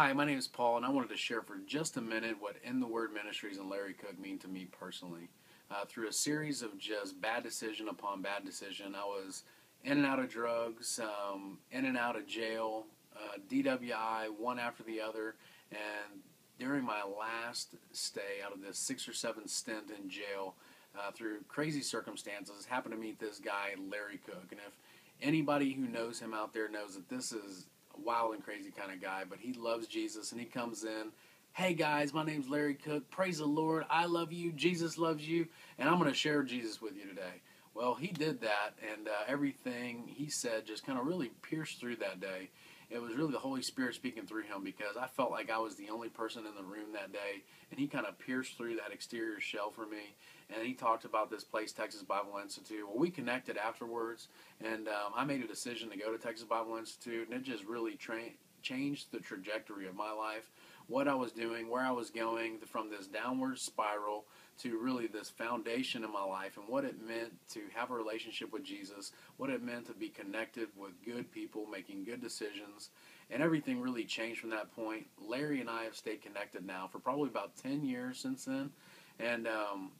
Hi, my name is Paul, and I wanted to share for just a minute what In the Word Ministries and Larry Cooke mean to me personally. Uh, through a series of just bad decision upon bad decision, I was in and out of drugs, um, in and out of jail, uh, DWI, one after the other, and during my last stay out of this six or seven stint in jail, uh, through crazy circumstances, happened to meet this guy, Larry Cooke. And if anybody who knows him out there knows that this is wild and crazy kind of guy, but he loves Jesus and he comes in. Hey guys, my name's Larry Cooke. Praise the Lord. I love you. Jesus loves you. And I'm going to share Jesus with you today. Well, he did that, and uh, everything he said just kind of really pierced through that day it was really the Holy Spirit speaking through him because I felt like I was the only person in the room that day, and he kind of pierced through that exterior shell for me. And he talked about this place, Texas Bible Institute. Well, we connected afterwards, and um, I made a decision to go to Texas Bible Institute, and it just really tra- changed the trajectory of my life, what I was doing, where I was going, from this downward spiral to really this foundation in my life and what it meant to have a relationship with Jesus, what it meant to be connected with good people, making good decisions, and everything really changed from that point. Larry and I have stayed connected now for probably about 10 years since then, and um,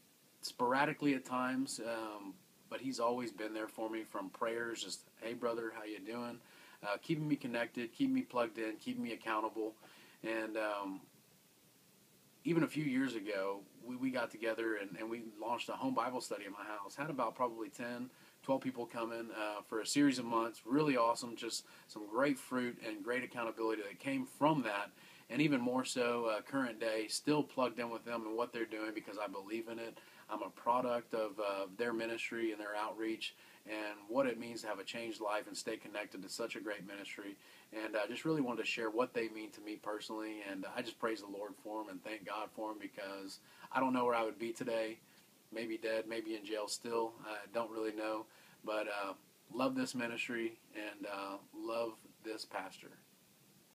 sporadically at times, um, but he's always been there for me from prayers, just, hey brother, how you doing? Uh, keeping me connected, keeping me plugged in, keeping me accountable, and um, even a few years ago, we, we got together and, and we launched a home Bible study in my house. Had about probably 10, 12 people coming uh, for a series of months. Really awesome. Just some great fruit and great accountability that came from that. And even more so, uh, current day, still plugged in with them and what they're doing because I believe in it. I'm a product of uh, their ministry and their outreach and what it means to have a changed life and stay connected to such a great ministry. And I just really wanted to share what they mean to me personally. And I just praise the Lord for them and thank God for them because I don't know where I would be today. Maybe dead, maybe in jail still. I don't really know. But uh, love this ministry and uh, love this pastor.